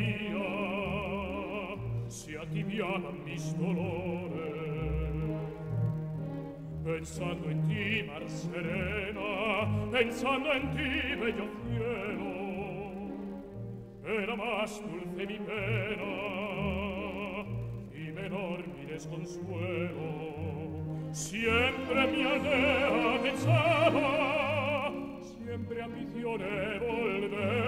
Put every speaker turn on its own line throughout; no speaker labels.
mia se a ti piana mis dolore. Pensando in ti mar serena pensando in ti bello fiero era mas dulce mi pena y menor mi desconsuelo. Siempre mi aldea pensaba siempre ambicioné volver.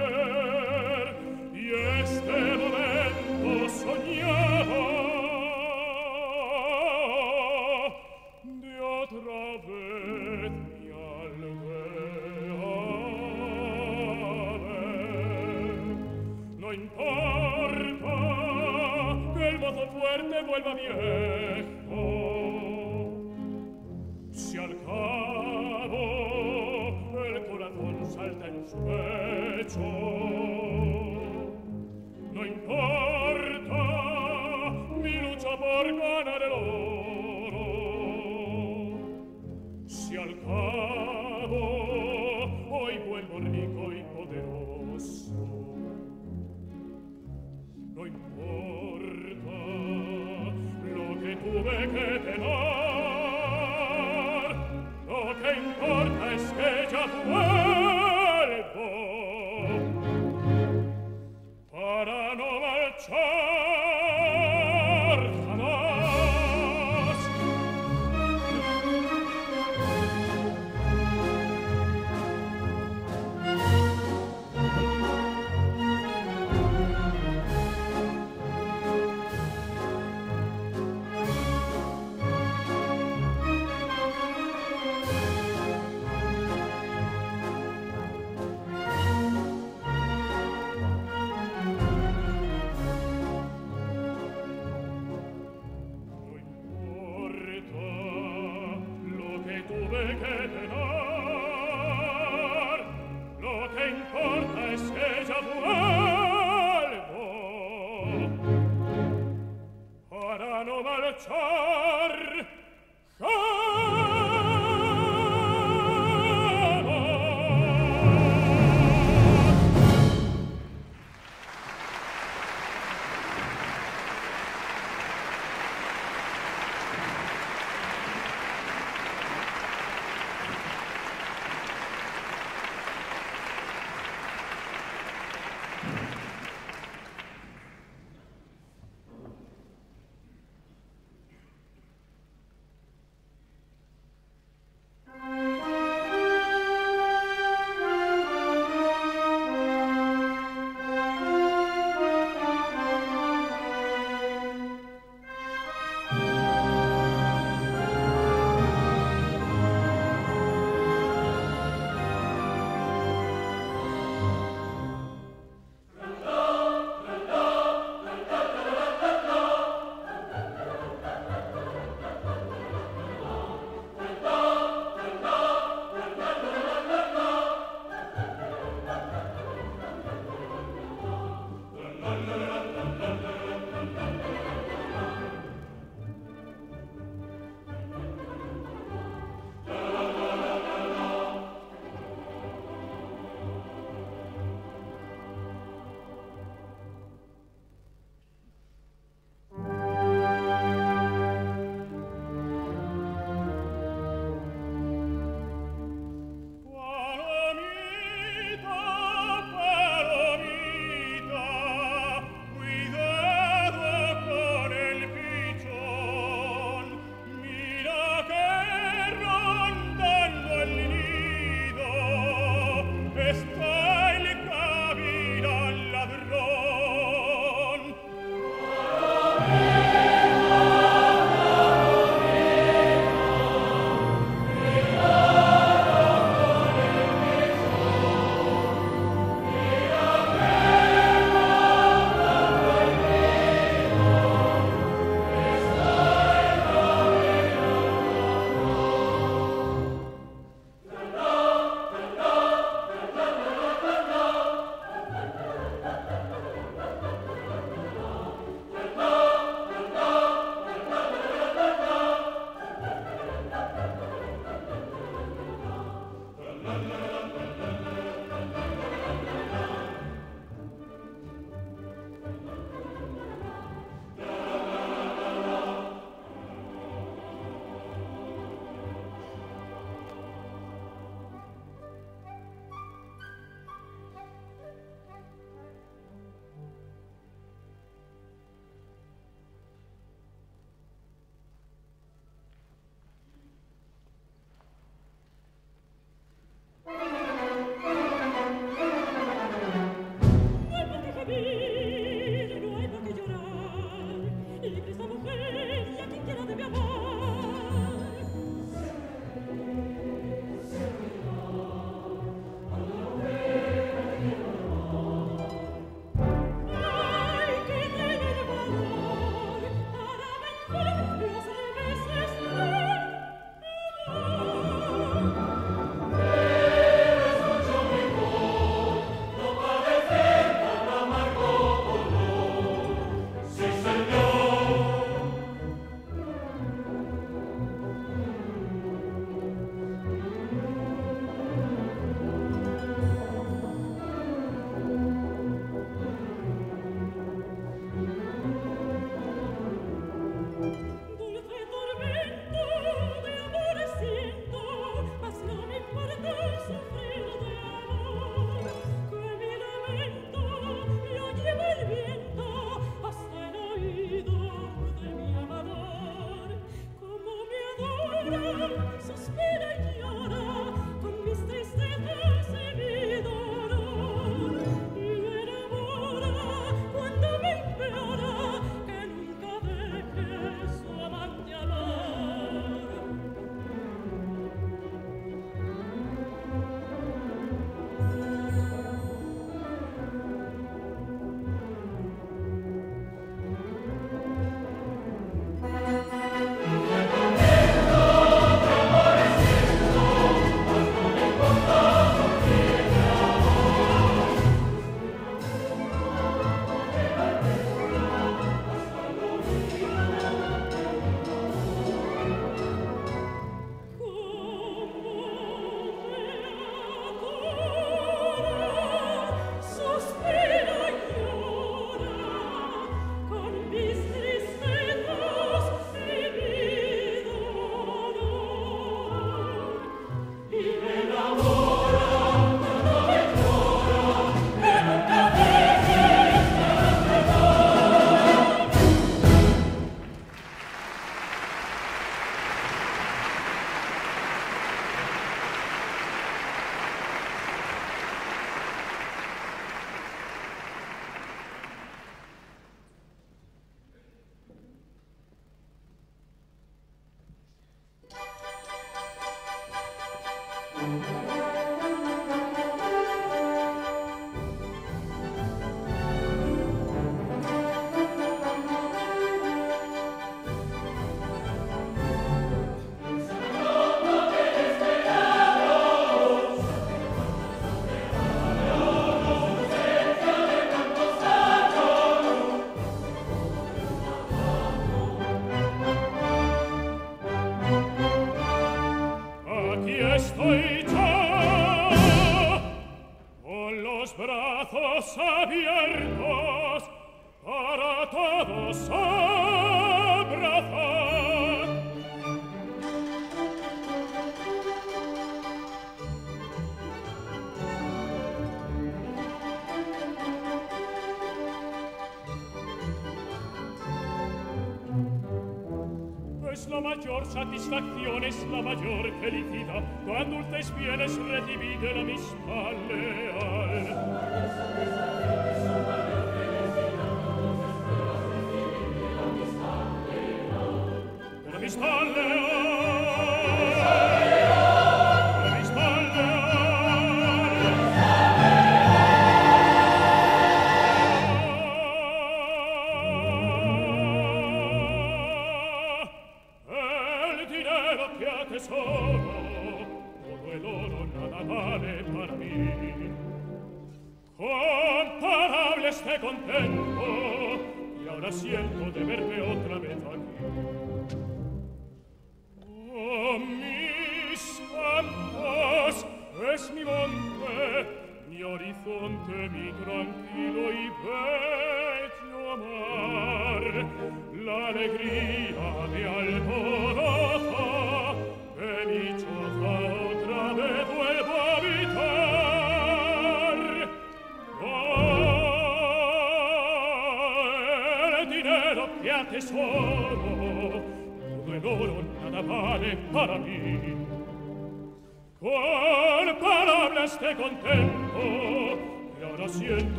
satisfacción es la mayor felicidad. Cuando usted viene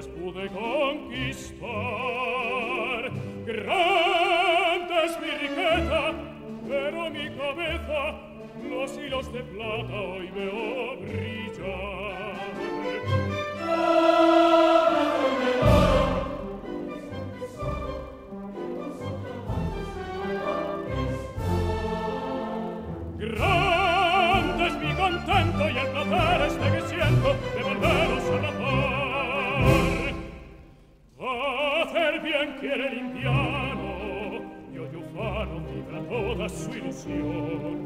las pude conquistar. Grande es mi riqueza, pero mi cabeza los hilos de plata hoy veo illusion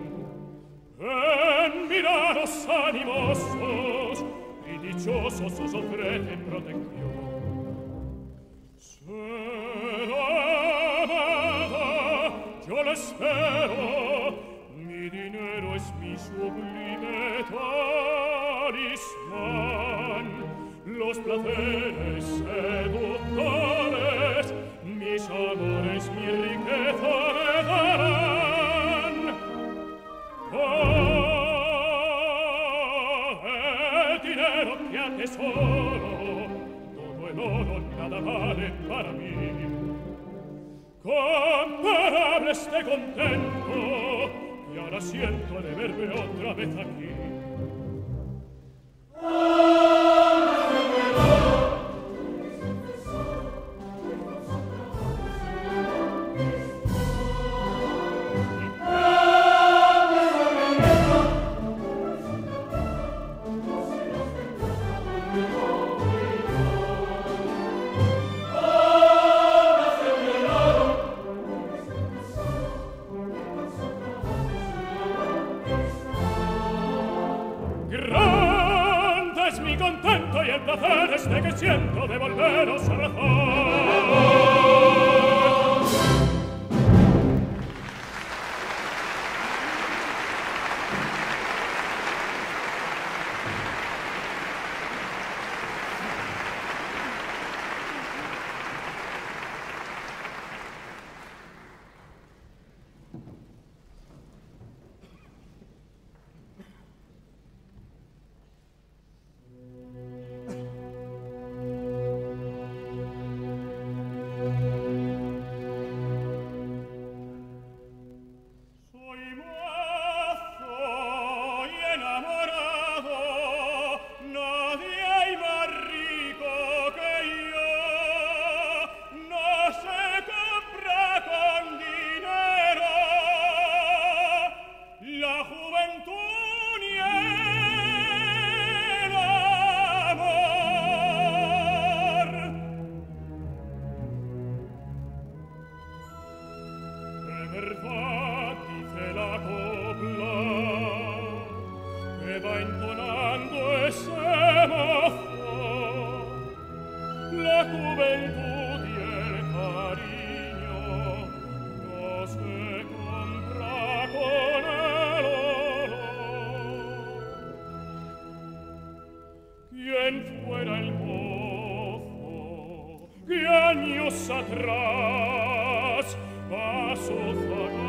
en miraros animosos y dichosos os ofrecen protección ser amada yo la espero mi dinero es mi sublime talismán los placeres seductores mis amores mi riqueza ti ne rocchiate solo dopo e loro vale para mi comparable ste contento y ahora siento de verme otra vez aquí Amen. Grande es mi contento y el placer este que siento de volveros a abrazar. años atrás pasó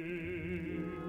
うん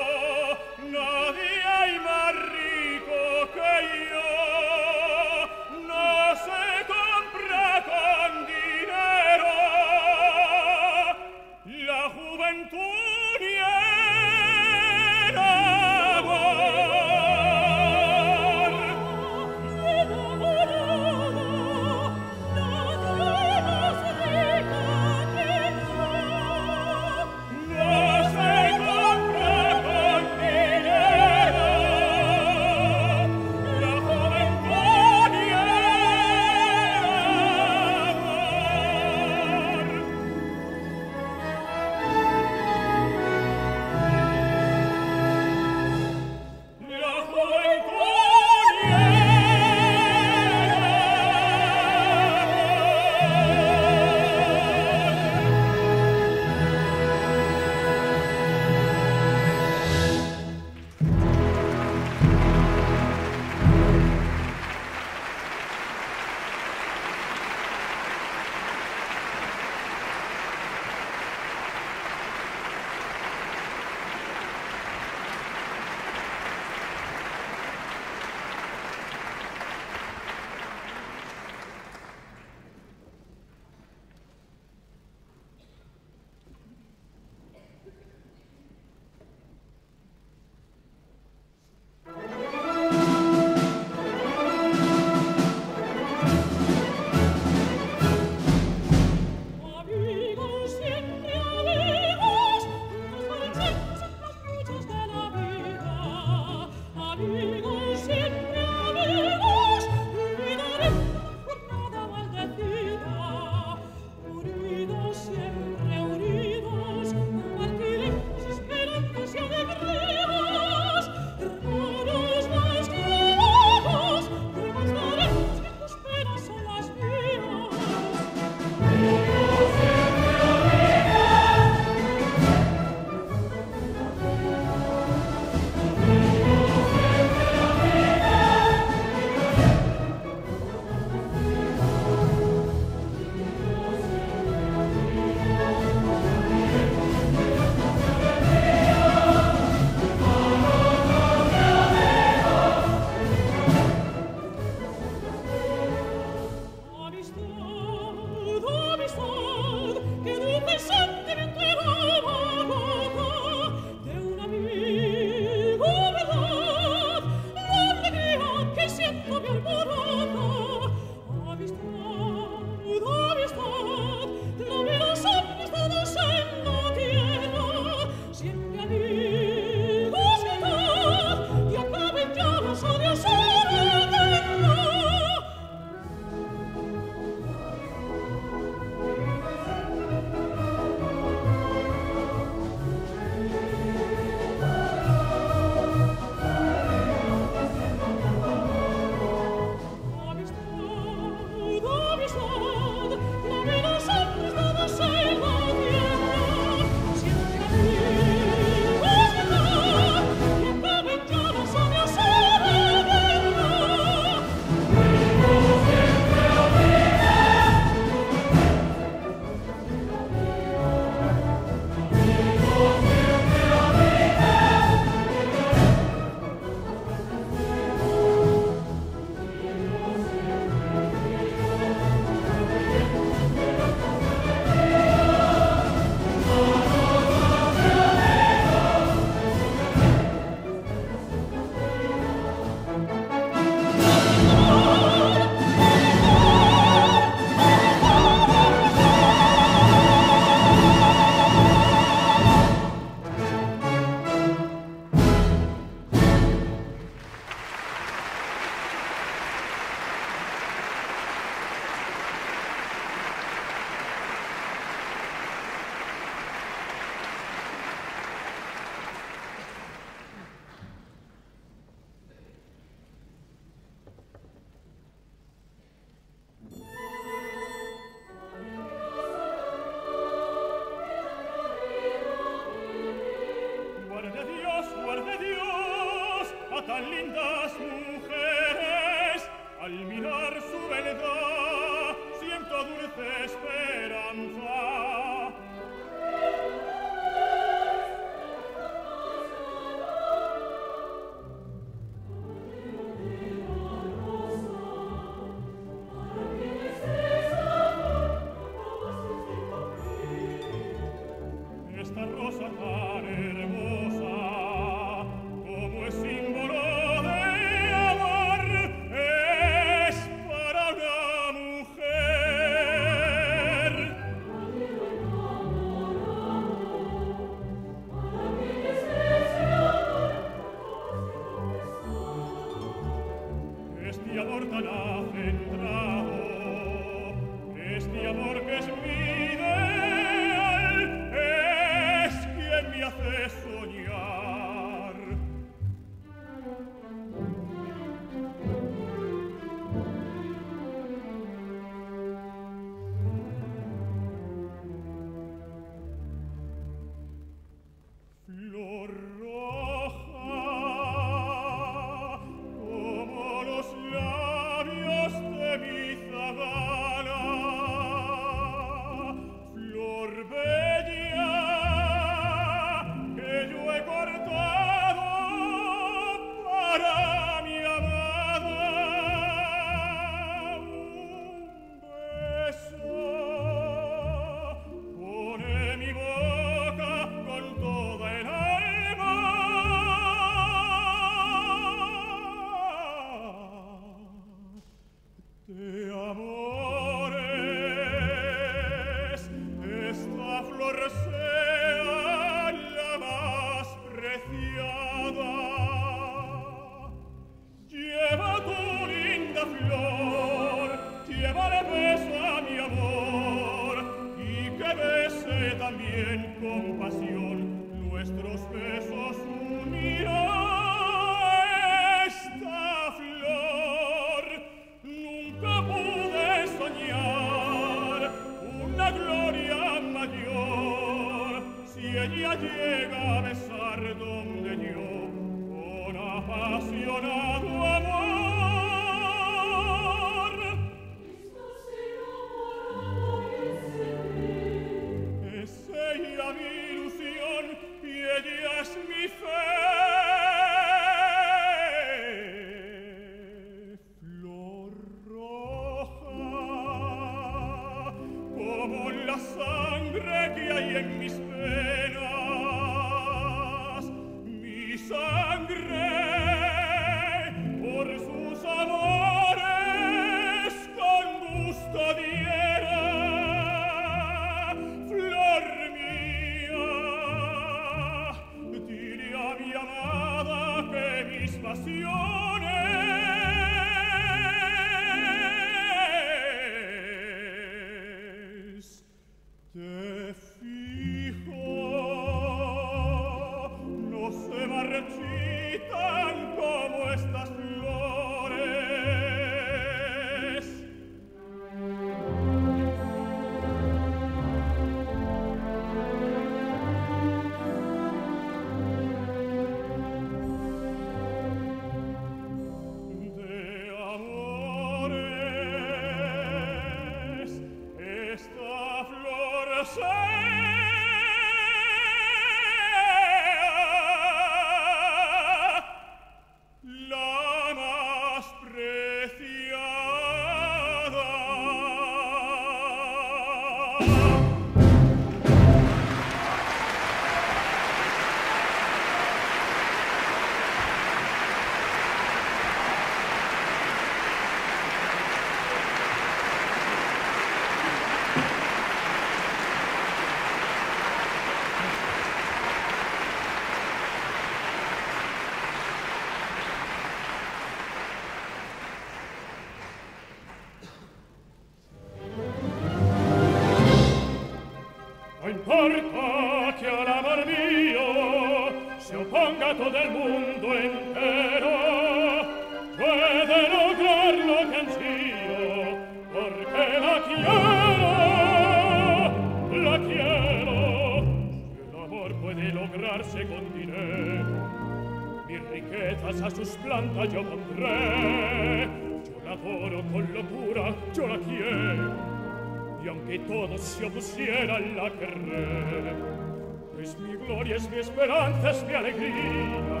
peregrina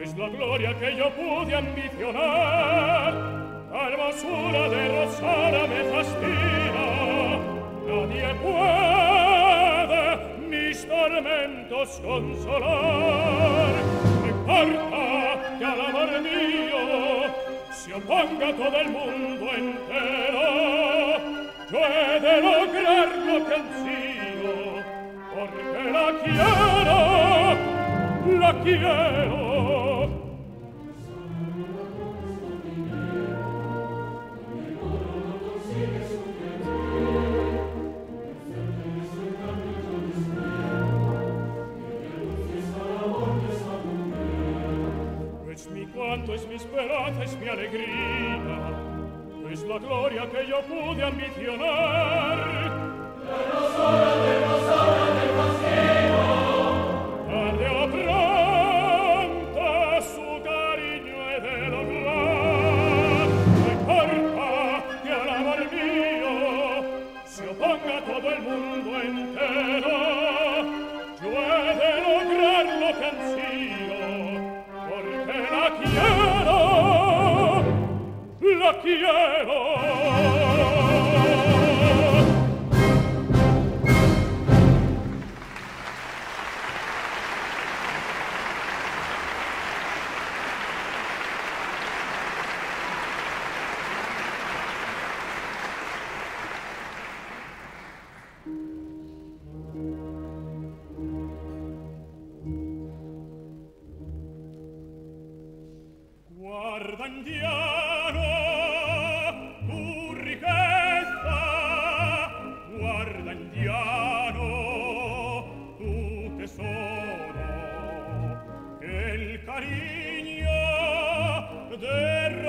es la gloria que yo pude ambicionar. La hermosura de Rosara me fascina. Nadie puede mis tormentos consolar. No importa que al amor mío se oponga todo el mundo entero. Yo he de lograr lo que ansío porque la quiero la quiero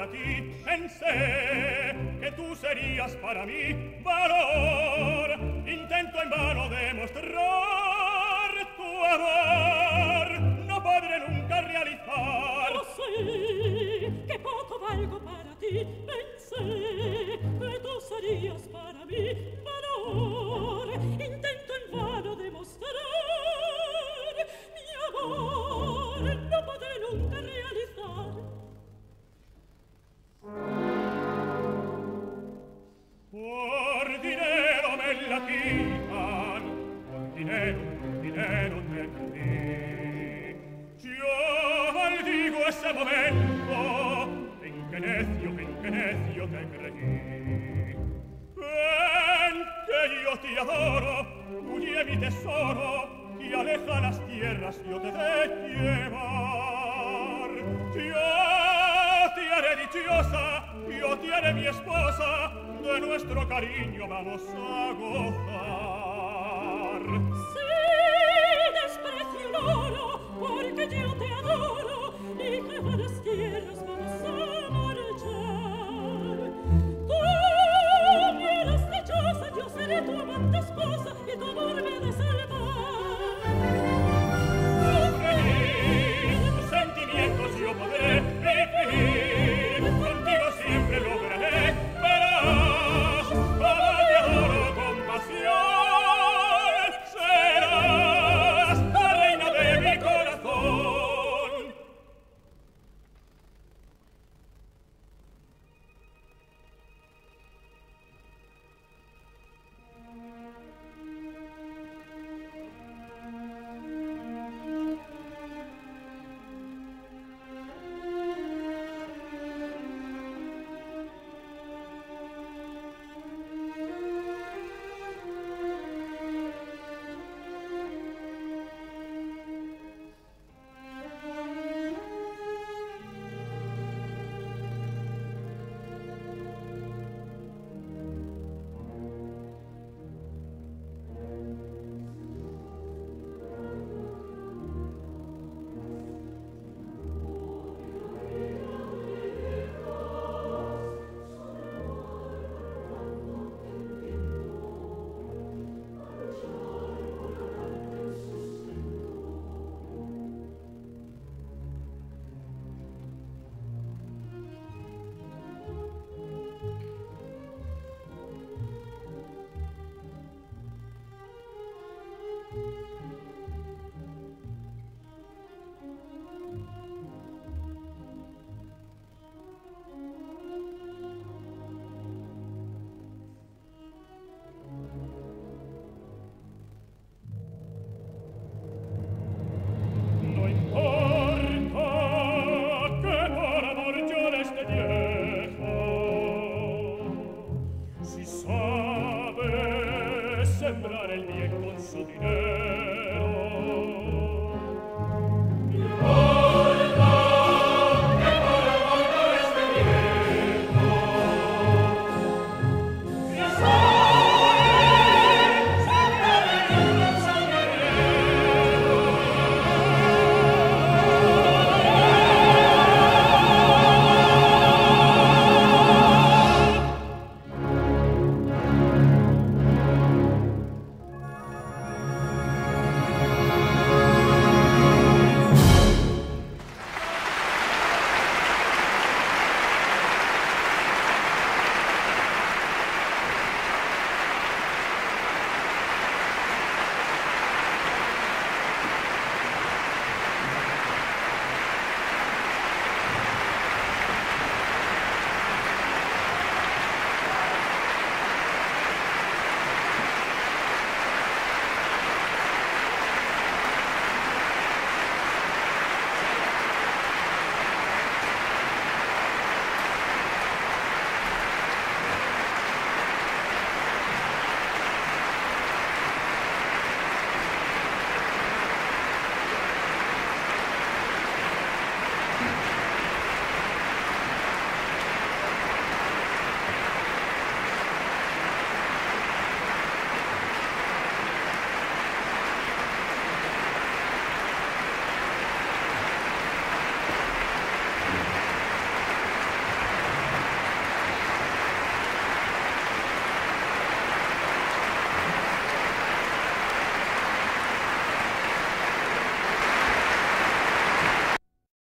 para ti pensé que tú serías para mí valor. credi ven che io ti adoro tu lievi tesoro ti aleja las tierras yo te de llevar yo ti haré dichosa yo te haré mi esposa de nuestro cariño vamos a gozar.